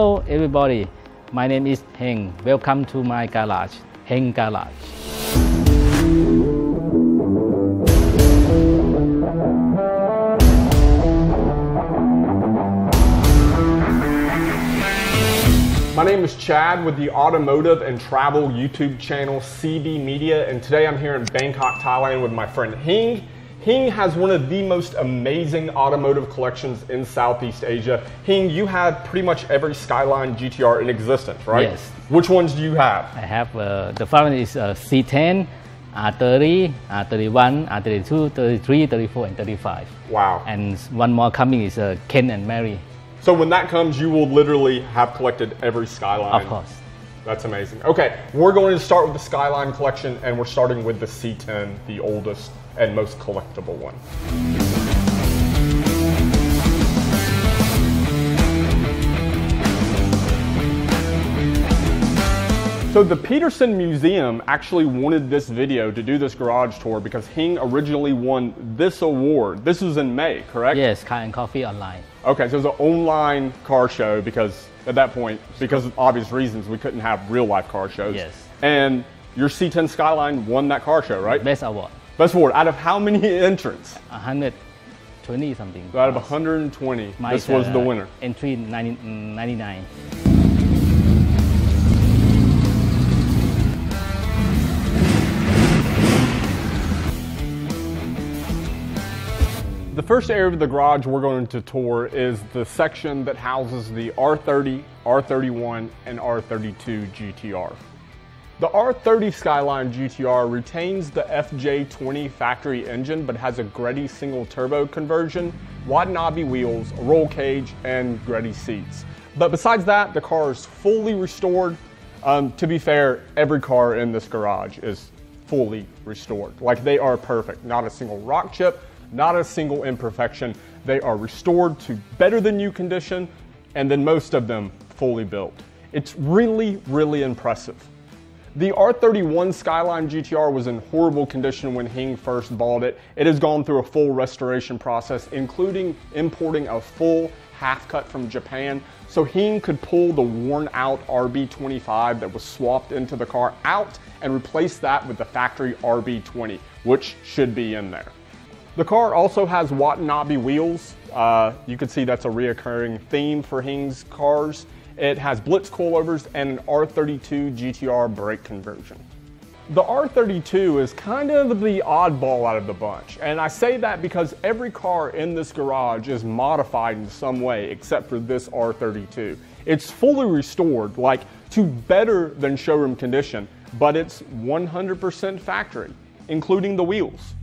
Hello everybody, my name is Heng. Welcome to my garage, Heng Garage. My name is Chad with the automotive and travel YouTube channel CB Media, and today I'm here in Bangkok, Thailand with my friend Hing. Hing has one of the most amazing automotive collections in Southeast Asia. Hing, you have pretty much every Skyline GTR in existence, right? Yes. Which ones do you have? I have uh, the following is uh, C10, R30, R31, R32, 33, 34, and 35. Wow. And one more coming is uh, Kenmeri. So when that comes, you will literally have collected every Skyline. Of course. That's amazing. Okay, we're going to start with the Skyline collection, and we're starting with the C10, the oldest and most collectible one. So the Petersen Museum actually wanted this video to do this garage tour because Hing originally won this award. This was in May, correct? Yes, Car and Coffee Online. Okay, so it was an online car show because at that point, because of obvious reasons, we couldn't have real life car shows. Yes. And your C10 Skyline won that car show, right? Best award, Best award. Out of how many entrants? 120 something. Out of 120, My, this was uh, the winner. Entry 90, 99. The first area of the garage we're going to tour is the section that houses the R30, R31, and R32 GTR. The R30 Skyline GTR retains the FJ20 factory engine but has a Greddy single turbo conversion, Watanabe wheels, a roll cage, and Greddy seats. But besides that, the car is fully restored. Um, to be fair, every car in this garage is fully restored. Like they are perfect. Not a single rock chip, not a single imperfection. They are restored to better than new condition, and then most of them fully built. It's really, really impressive. The R31 Skyline GTR was in horrible condition when Hing first bought it. It has gone through a full restoration process, including importing a full half cut from Japan. So Hing could pull the worn out RB25 that was swapped into the car out and replace that with the factory RB20, which should be in there. The car also has Watanabe wheels. Uh, you can see that's a reoccurring theme for Hing's cars. It has Blitz coilovers and an R32 GTR brake conversion. The R32 is kind of the oddball out of the bunch, and I say that because every car in this garage is modified in some way except for this R32. It's fully restored, like to better than showroom condition, but it's 100% factory, including the wheels.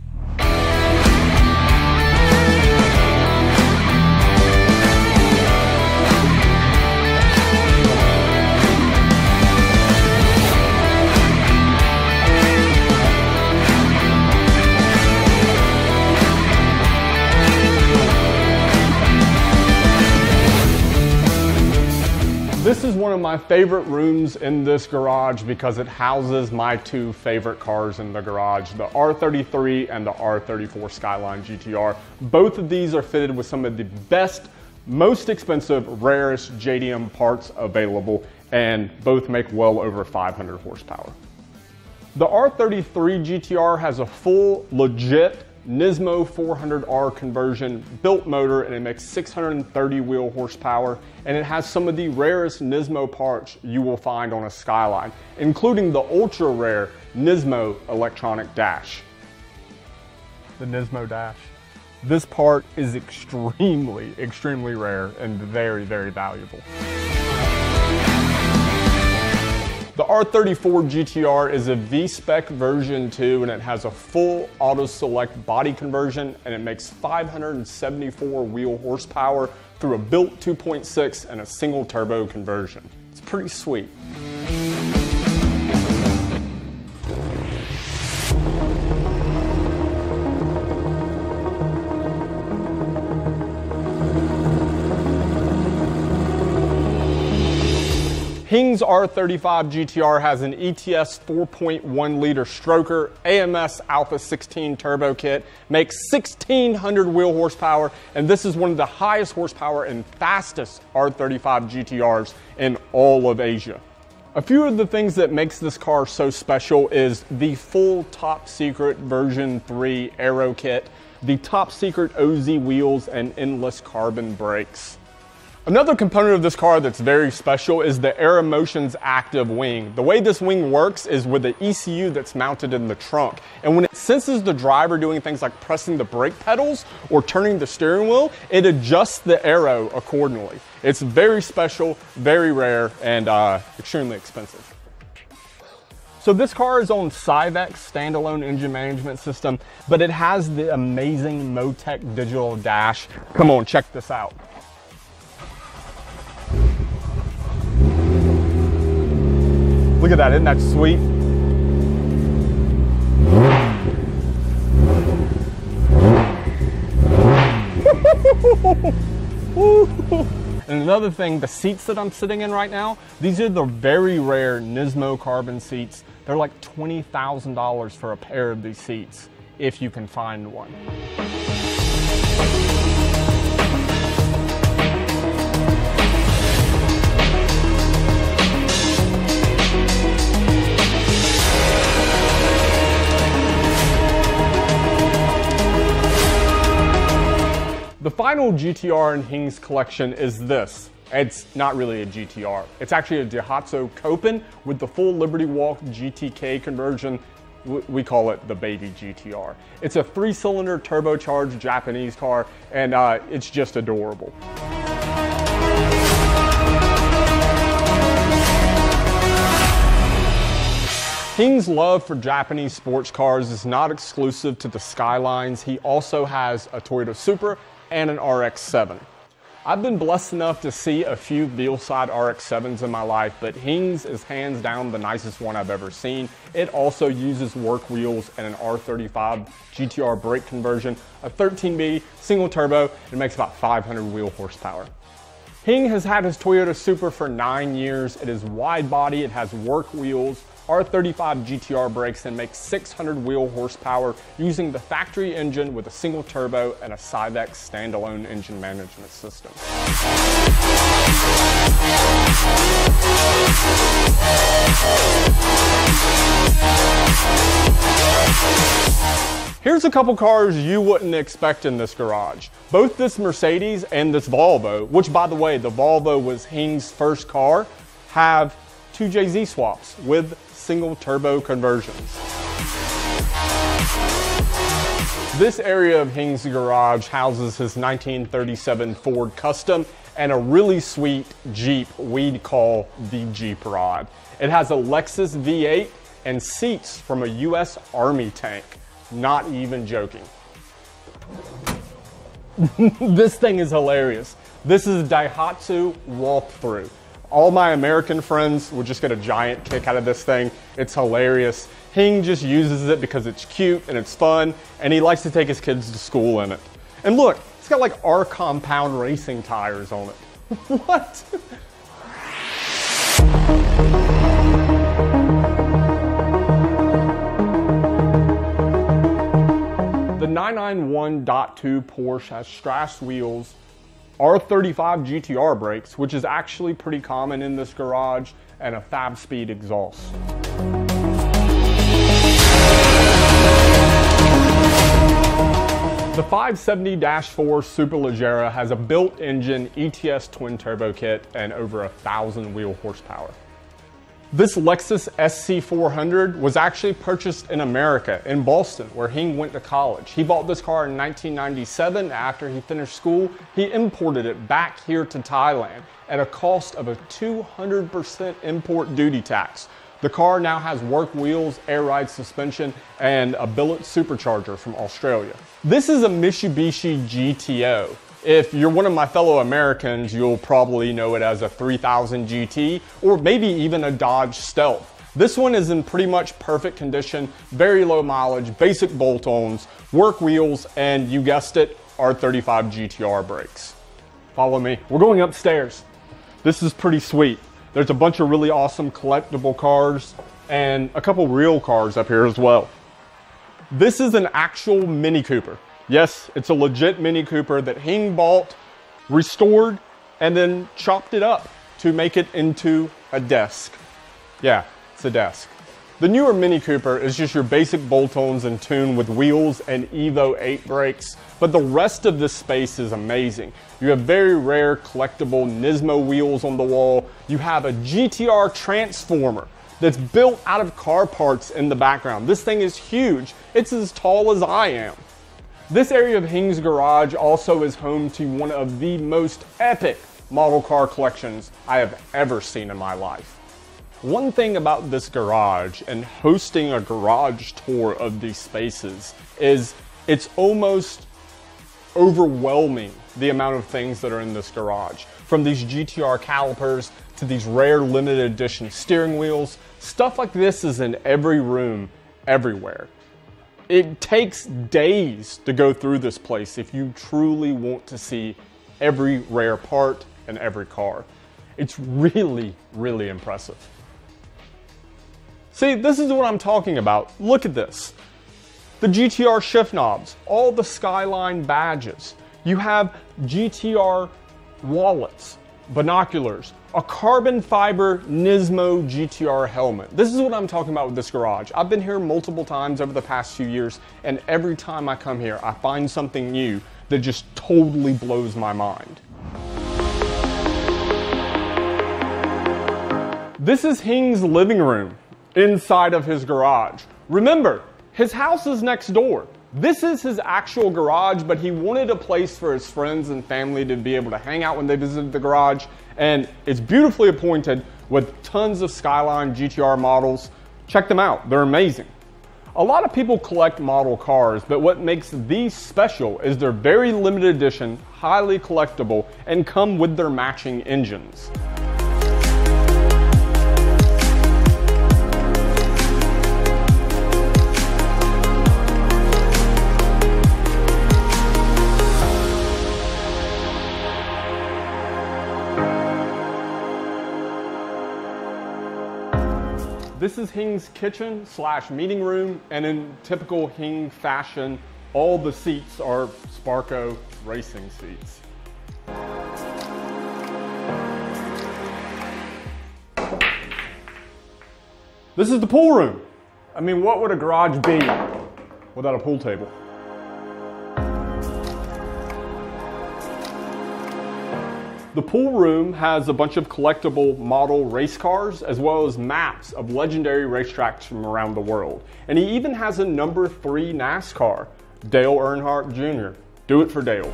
Is one of my favorite rooms in this garage because it houses my two favorite cars in the garage, the R33 and the R34 Skyline GTR. Both of these are fitted with some of the best, most expensive, rarest JDM parts available, and both make well over 500 horsepower. The R33 GTR has a full, legit Nismo 400R conversion, built motor, and it makes 630 wheel horsepower. And it has some of the rarest Nismo parts you will find on a Skyline, including the ultra rare Nismo electronic dash. The Nismo dash. This part is extremely, extremely rare and very, very valuable. The R34 GTR is a V-Spec version 2 and it has a full auto select body conversion and it makes 574 wheel horsepower through a built 2.6 and a single turbo conversion. It's pretty sweet. Hing's R35 GTR has an ETS 4.1 liter stroker, AMS Alpha 16 turbo kit, makes 1600 wheel horsepower, and this is one of the highest horsepower and fastest R35 GTRs in all of Asia. A few of the things that makes this car so special is the full top secret version 3 aero kit, the top secret OZ wheels and endless carbon brakes. Another component of this car that's very special is the Aeromotions active wing. The way this wing works is with the ECU that's mounted in the trunk. And when it senses the driver doing things like pressing the brake pedals or turning the steering wheel, it adjusts the aero accordingly. It's very special, very rare, and uh, extremely expensive. So this car is on Syvecs standalone engine management system, but it has the amazing Motec digital dash. Come on, check this out. Look at that, isn't that sweet? and another thing, the seats that I'm sitting in right now, these are the very rare Nismo carbon seats. They're like $20,000 for a pair of these seats, if you can find one. The final GTR in Hing's collection is this. It's not really a GTR. It's actually a Daihatsu Copen with the full Liberty Walk GTK conversion. We call it the baby GTR. It's a three-cylinder turbocharged Japanese car, and uh, it's just adorable. Hing's love for Japanese sports cars is not exclusive to the Skylines. He also has a Toyota Supra and an RX-7. I've been blessed enough to see a few Veilside RX-7s in my life, but Hing's is hands down the nicest one I've ever seen. It also uses work wheels and an R35 GTR brake conversion, a 13B single turbo, and makes about 500 wheel horsepower. Hing has had his Toyota Supra for nine years. It is wide body, it has work wheels, R35 GTR brakes and makes 600 wheel horsepower using the factory engine with a single turbo and a Syvecs standalone engine management system. Here's a couple cars you wouldn't expect in this garage. Both this Mercedes and this Volvo, which by the way, the Volvo was Hing's first car, have two JZ swaps with single turbo conversions. This area of Hing's garage houses his 1937 Ford Custom and a really sweet Jeep we'd call the Jeep Rod. It has a Lexus V8 and seats from a US Army tank. Not even joking. this thing is hilarious. This is Daihatsu walkthrough. All my American friends would just get a giant kick out of this thing. It's hilarious. Hing just uses it because it's cute and it's fun, and he likes to take his kids to school in it. And look, it's got like R compound racing tires on it. what? The 991.2 Porsche has Strasse wheels R35 GTR brakes, which is actually pretty common in this garage, and a Fab Speed exhaust. The 570-4 Superleggera has a built engine ETS twin turbo kit and over a thousand wheel horsepower. This Lexus SC400 was actually purchased in America, in Boston, where Hing went to college. He bought this car in 1997 after he finished school. He imported it back here to Thailand at a cost of a 200% import duty tax. The car now has work wheels, air ride suspension, and a billet supercharger from Australia. This is a Mitsubishi GTO. If you're one of my fellow Americans, you'll probably know it as a 3000 GT or maybe even a Dodge Stealth. This one is in pretty much perfect condition, very low mileage, basic bolt-ons, work wheels, and you guessed it, R35 GTR brakes. Follow me. We're going upstairs. This is pretty sweet. There's a bunch of really awesome collectible cars and a couple real cars up here as well. This is an actual Mini Cooper. Yes, it's a legit Mini Cooper that Hing bought, restored, and then chopped it up to make it into a desk. Yeah, it's a desk. The newer Mini Cooper is just your basic bolt-ons and tune with wheels and Evo 8 brakes, but the rest of this space is amazing. You have very rare collectible Nismo wheels on the wall. You have a GTR transformer that's built out of car parts in the background. This thing is huge. It's as tall as I am. This area of Hing's garage also is home to one of the most epic model car collections I have ever seen in my life. One thing about this garage and hosting a garage tour of these spaces is it's almost overwhelming the amount of things that are in this garage. From these GTR calipers to these rare limited edition steering wheels, stuff like this is in every room, everywhere. It takes days to go through this place if you truly want to see every rare part and every car. It's really, really impressive. See, this is what I'm talking about. Look at this. The GTR shift knobs, all the Skyline badges. You have GTR wallets, binoculars, a carbon fiber Nismo GTR helmet. This is what I'm talking about with this garage. I've been here multiple times over the past few years, and every time I come here, I find something new that just totally blows my mind. This is Hing's living room inside of his garage. Remember, his house is next door. This is his actual garage, but he wanted a place for his friends and family to be able to hang out when they visited the garage. And it's beautifully appointed with tons of Skyline GTR models. Check them out, they're amazing. A lot of people collect model cars, but what makes these special is they're very limited edition, highly collectible, and come with their matching engines. This is Hing's kitchen slash meeting room, and in typical Hing fashion, all the seats are Sparco racing seats. This is the pool room. I mean, what would a garage be without a pool table? The pool room has a bunch of collectible model race cars as well as maps of legendary racetracks from around the world. And he even has a number three NASCAR, Dale Earnhardt Jr. Do it for Dale.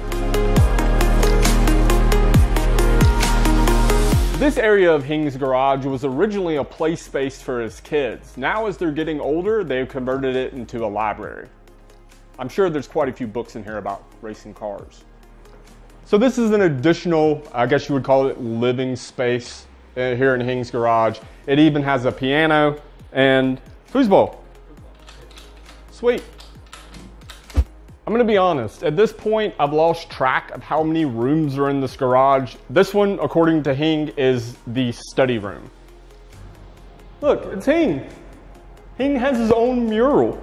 This area of Hing's garage was originally a play space for his kids. Now as they're getting older, they've converted it into a library. I'm sure there's quite a few books in here about racing cars. So this is an additional, I guess you would call it living space uh, here in Hing's garage. It even has a piano and foosball. Sweet. I'm gonna be honest, at this point, I've lost track of how many rooms are in this garage. This one, according to Hing, is the study room. Look, it's Hing. Hing has his own mural.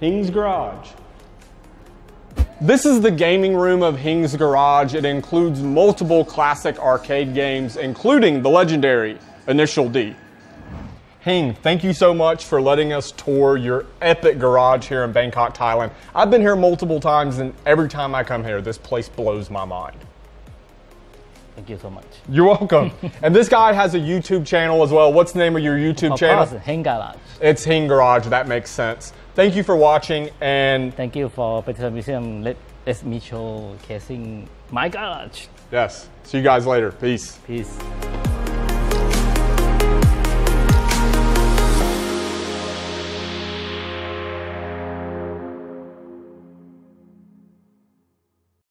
Hing's garage. This is the gaming room of Hing's Garage. It includes multiple classic arcade games, including the legendary Initial D. Hing, thank you so much for letting us tour your epic garage here in Bangkok, Thailand. I've been here multiple times, and every time I come here, this place blows my mind. Thank you so much. You're welcome. and this guy has a YouTube channel as well. What's the name of your YouTube of channel? course, Heng Garage. It's Hing Garage. That makes sense. Thank you for watching, and Thank you for Peter Museum. Let us show casing my garage. yes, see you guys later. Peace. Peace.